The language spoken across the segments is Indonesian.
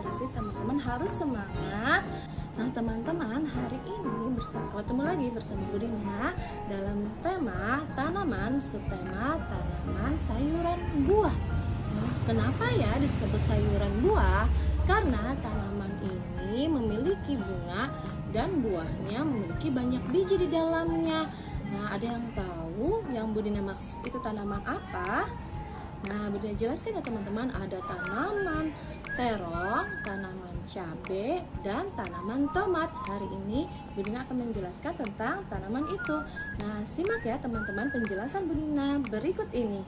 berarti teman-teman harus semangat Nah teman-teman hari ini bersama ketemu lagi bersama Budina Dalam tema tanaman subtema tanaman sayuran buah Nah, kenapa ya disebut sayuran buah? Karena tanaman ini memiliki bunga dan buahnya memiliki banyak biji di dalamnya. Nah, ada yang tahu yang Budina maksud itu tanaman apa? Nah, Budina jelaskan ya teman-teman, ada tanaman terong, tanaman cabai, dan tanaman tomat. Hari ini Budina akan menjelaskan tentang tanaman itu. Nah, simak ya teman-teman penjelasan Budina berikut ini.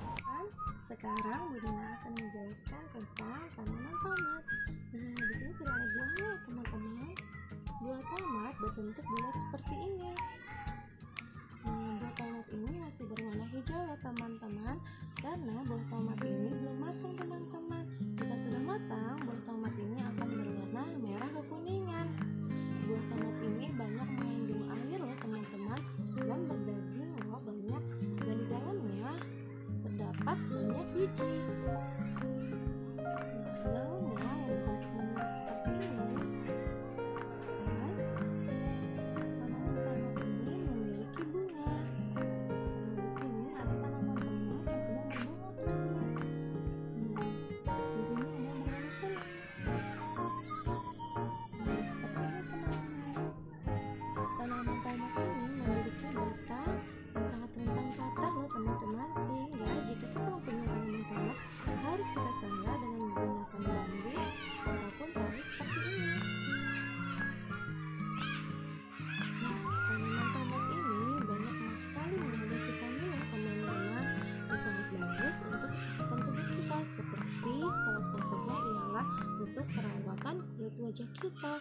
Sekarang Budina akan menjelaskan tentang tanaman tomat. Nah, di sini sudah ada buahnya ya teman-teman. Buah tomat berbentuk bulat seperti ini. Nah, buah tomat ini masih berwarna hijau ya teman-teman. Karena buah tomat ini belum matang teman-teman. Sudah matang, buah tomat ini akan berwarna merah kekuningan. Buah tomat ini banyak mengandung air loh teman-teman dan berdaging loh banyak dan di dalamnya terdapat banyak biji. Wajah kita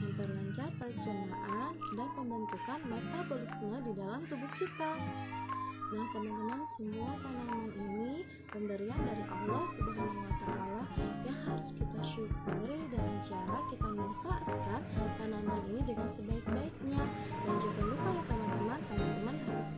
memperlancar pencernaan dan pembentukan metabolisme di dalam tubuh kita. Nah, teman-teman, semua tanaman ini pemberian dari Allah Subhanahu wa taala yang harus kita syukuri dengan cara kita manfaatkan tanaman ini dengan sebaik-baiknya. Dan jangan lupa ya teman-teman, teman-teman harus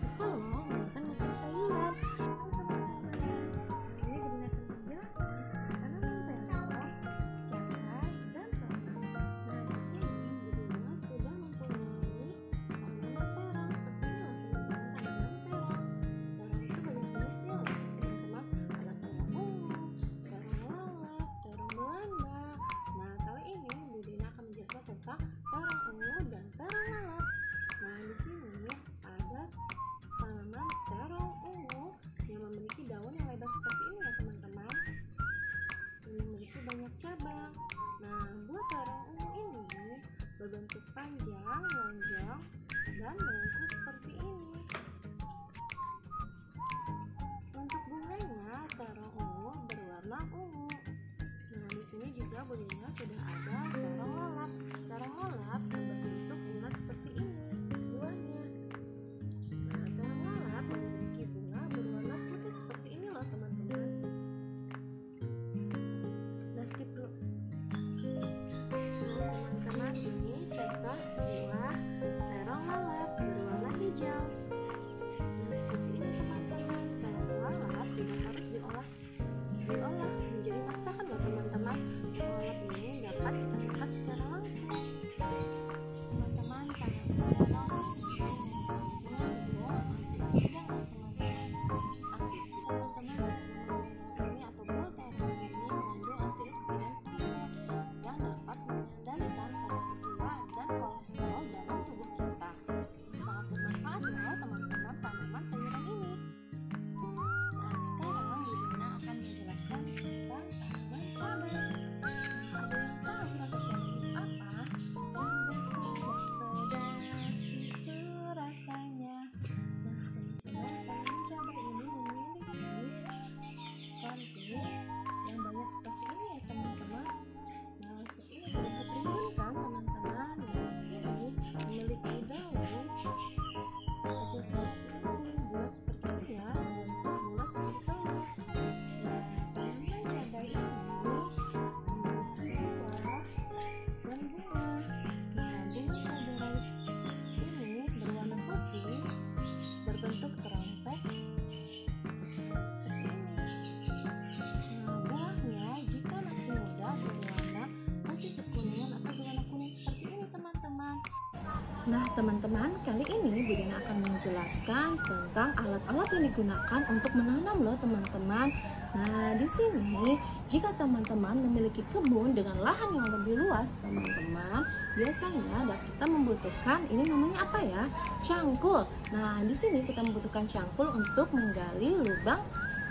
Nah teman-teman, kali ini Budina akan menjelaskan tentang alat-alat yang digunakan untuk menanam loh teman-teman. Nah di sini jika teman-teman memiliki kebun dengan lahan yang lebih luas teman-teman, biasanya kita membutuhkan ini namanya apa ya? Cangkul. Nah di sini kita membutuhkan cangkul untuk menggali lubang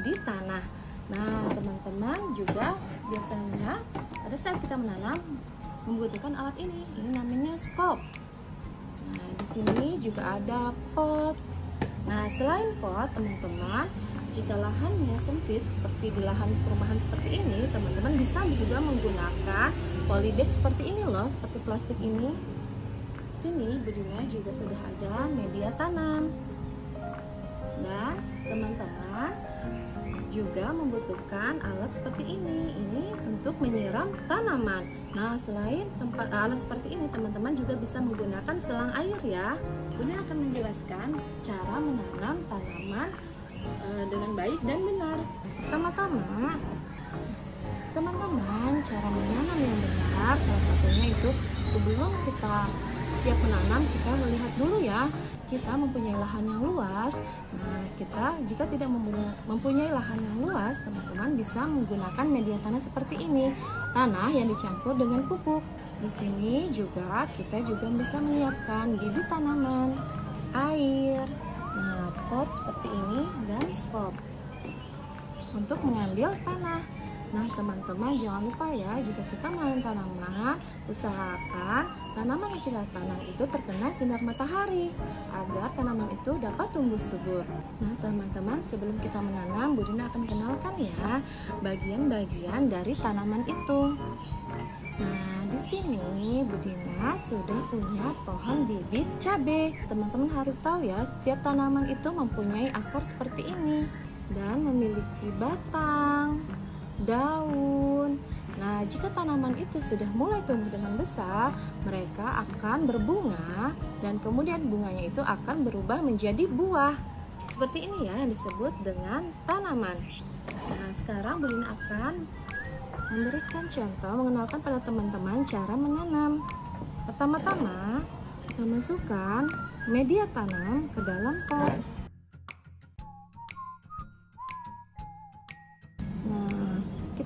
di tanah. Nah teman-teman juga biasanya pada saat kita menanam membutuhkan alat ini. Ini namanya scope. Nah, di sini juga ada pot. Nah, selain pot, teman-teman, jika lahannya sempit seperti di lahan perumahan seperti ini, teman-teman bisa juga menggunakan polybag seperti ini loh, seperti plastik ini. Sini Budina juga sudah ada media tanam. Dan teman-teman juga membutuhkan alat seperti ini. Ini untuk menyiram tanaman. Nah, selain tempat alat seperti ini, teman-teman juga bisa menggunakan selang air ya. Bunda akan menjelaskan cara menanam tanaman e, dengan baik dan benar. Pertama-tama, teman-teman, cara menanam yang benar salah satunya itu sebelum kita siap menanam, kita melihat dulu ya kita mempunyai lahan yang luas. Nah, kita jika tidak mempunyai lahan yang luas, teman-teman bisa menggunakan media tanah seperti ini. Tanah yang dicampur dengan pupuk. Di sini juga kita juga bisa menyiapkan bibit tanaman, air, nah pot seperti ini dan skop untuk mengambil tanah. Nah, teman-teman jangan lupa ya, jika kita menanam tanaman, usahakan tanaman yang kita tanam itu terkena sinar matahari agar tanaman itu dapat tumbuh subur. Nah, teman-teman, sebelum kita menanam, Budina akan kenalkan ya bagian-bagian dari tanaman itu. Nah, di sini Budina sudah punya pohon bibit cabai. Teman-teman harus tahu ya, setiap tanaman itu mempunyai akar seperti ini dan memiliki batang, daun. Nah, jika tanaman itu sudah mulai tumbuh dengan besar, mereka akan berbunga dan kemudian bunganya itu akan berubah menjadi buah. Seperti ini ya yang disebut dengan tanaman. Nah, sekarang Belina akan memberikan contoh mengenalkan pada teman-teman cara menanam. Pertama-tama, kita masukkan media tanam ke dalam pot.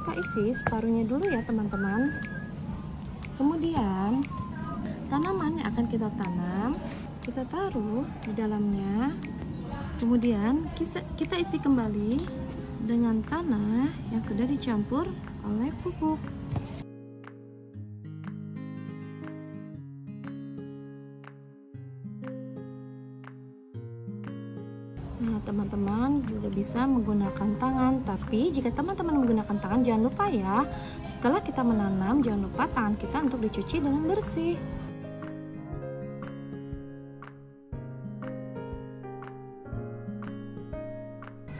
Kita isi separuhnya dulu ya teman-teman. Kemudian, tanaman yang akan kita tanam, kita taruh di dalamnya. Kemudian, kita isi kembali dengan tanah yang sudah dicampur oleh pupuk. Teman-teman juga bisa menggunakan tangan. Tapi jika teman-teman menggunakan tangan, jangan lupa ya, setelah kita menanam, jangan lupa tangan kita untuk dicuci dengan bersih.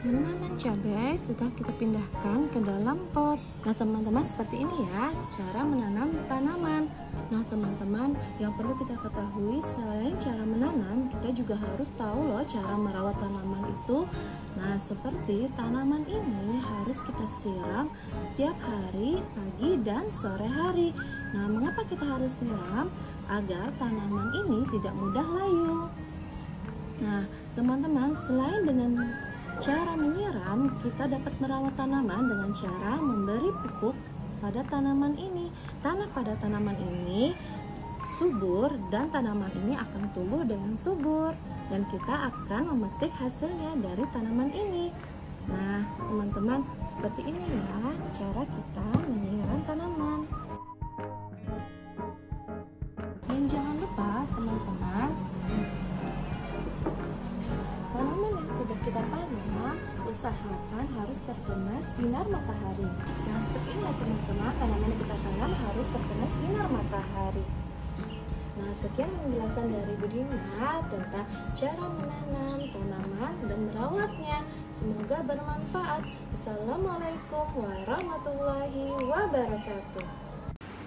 Menanam cabai sudah kita pindahkan ke dalam pot. Nah, teman-teman seperti ini ya cara menanam tanaman. Yang perlu kita ketahui selain cara menanam, kita juga harus tahu loh cara merawat tanaman itu. Nah, seperti tanaman ini harus kita siram setiap hari, pagi dan sore hari. Nah, mengapa kita harus siram? Agar tanaman ini tidak mudah layu. Nah, teman-teman, selain dengan Cara menyiram, kita dapat merawat tanaman dengan cara memberi pupuk pada tanaman ini. Tanah pada tanaman ini subur dan tanaman ini akan tumbuh dengan subur dan kita akan memetik hasilnya dari tanaman ini. Nah, teman-teman, seperti ini ya cara kita menyiram tanaman. Dan jangan lupa, teman-teman, tanaman yang sudah kita tanam usahakan harus terkena sinar matahari. Nah, seperti ini ya teman-teman, tanaman yang kita tanam harus terkena sinar matahari. Nah, sekian penjelasan dari Bu Dina tentang cara menanam tanaman dan merawatnya. Semoga bermanfaat. Assalamualaikum warahmatullahi wabarakatuh.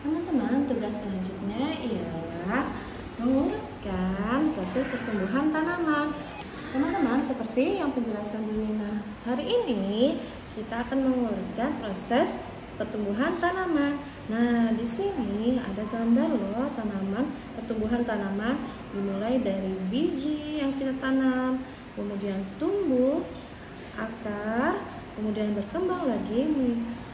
Teman-teman, tugas selanjutnya ialah mengurutkan proses pertumbuhan tanaman. Teman-teman, seperti yang penjelasan Nina hari ini, kita akan mengurutkan proses pertumbuhan tanaman. Nah, di sini ada gambar loh tanaman, pertumbuhan tanaman dimulai dari biji yang kita tanam, kemudian tumbuh, akar, kemudian berkembang lagi,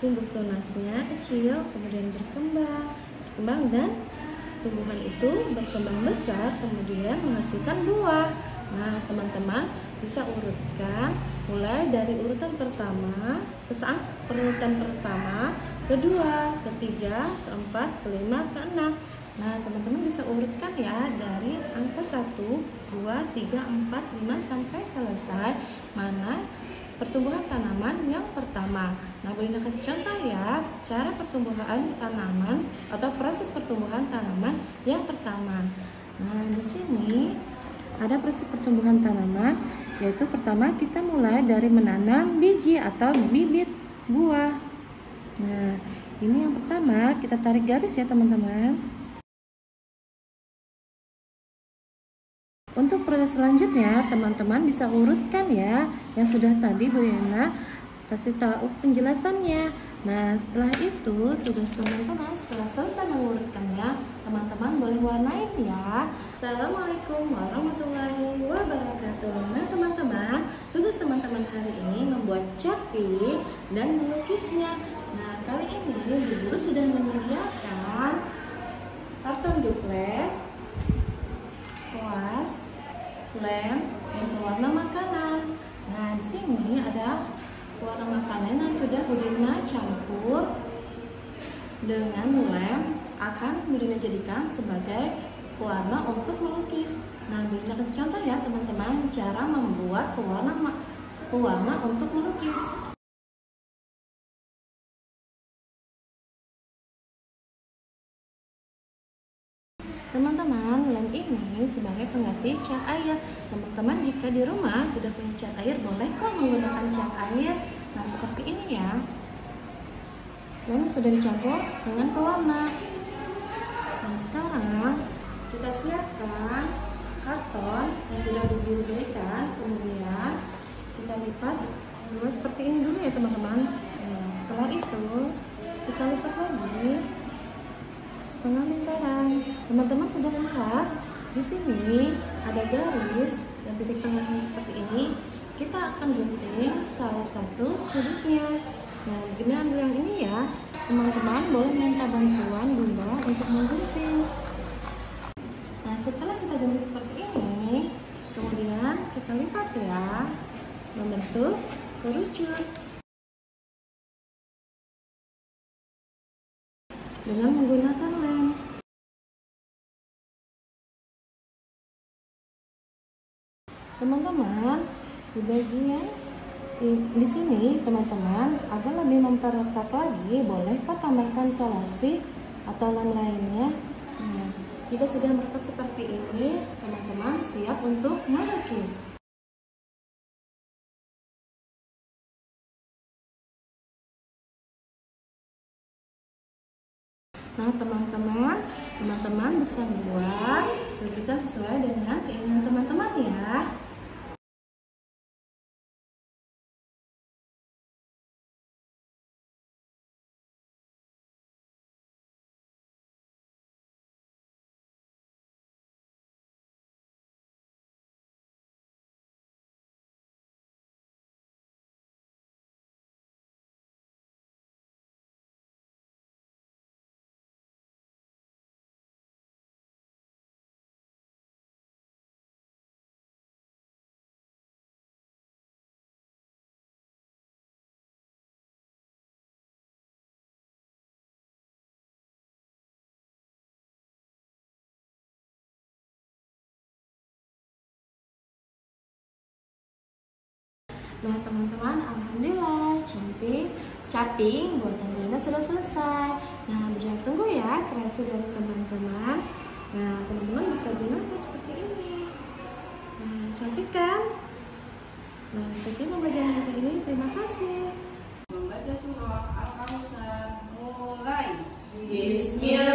tumbuh tunasnya kecil, kemudian berkembang, berkembang dan tumbuhan itu berkembang besar, kemudian menghasilkan buah. Nah, teman-teman bisa urutkan mulai dari urutan pertama, saat urutan pertama, kedua, ketiga, keempat, kelima, keenam. Nah, teman-teman bisa urutkan ya dari angka 1, 2, 3, 4, 5 sampai selesai mana pertumbuhan tanaman yang pertama. Nah, boleh kasih contoh ya, cara pertumbuhan tanaman atau proses pertumbuhan tanaman yang pertama. Nah, di sini ada proses pertumbuhan tanaman yaitu pertama kita mulai dari menanam biji atau bibit buah. Nah, ini yang pertama kita tarik garis ya teman-teman. Untuk proses selanjutnya, teman-teman bisa urutkan ya yang sudah tadi Bu Yana kasih tahu penjelasannya. Nah, setelah itu tugas teman-teman setelah selesai mengurutkannya, teman-teman boleh warnain ya. Assalamualaikum warahmatullahi wabarakatuh. Nah, teman-teman, tugas teman-teman hari ini dan melukisnya. Nah, kali ini Ibu Guru sudah menyediakan karton duplet, kuas, lem, dan pewarna makanan. Nah, di sini ada warna makanan yang sudah Budina campur dengan lem akan Budina jadikan sebagai warna untuk melukis. Nah, Budina kasih contoh ya teman-teman cara membuat pewarna pewarna untuk melukis. Ini sebagai pengganti cat air. Teman-teman jika di rumah sudah punya cat air, boleh kok menggunakan cat air. Nah, seperti ini ya. Lem sudah dicampur dengan pewarna. Nah, sekarang kita siapkan karton yang sudah diberikan, kemudian kita lipat dulu seperti ini dulu ya teman-teman. Nah, setelah itu kita lipat lagi setengah lingkaran. Teman-teman sudah lihat di sini ada garis dan titik tengahnya seperti ini. Kita akan gunting salah satu sudutnya. Nah, gini ambil yang ini ya. Teman-teman boleh minta bantuan Bunda untuk menggunting. Nah, setelah kita gunting seperti ini, kemudian kita lipat ya, membentuk kerucut. dengan menggunakan Teman-teman, di bagian di, sini teman-teman agar lebih memperketat lagi boleh kok tambahkan solusi atau lem lainnya. Nah, jika sudah merekat seperti ini teman-teman siap untuk melukis Nah teman-teman, Alhamdulillah camping, caping buatan Belanda sudah selesai. Nah berjalan tunggu ya kreasi dari teman-teman. Nah teman-teman bisa gunakan seperti ini. Nah cantik kan? Nah sekian pembelajaran hari ini. Terima kasih. Membaca surah Al-Kautsar mulai. Bismillah.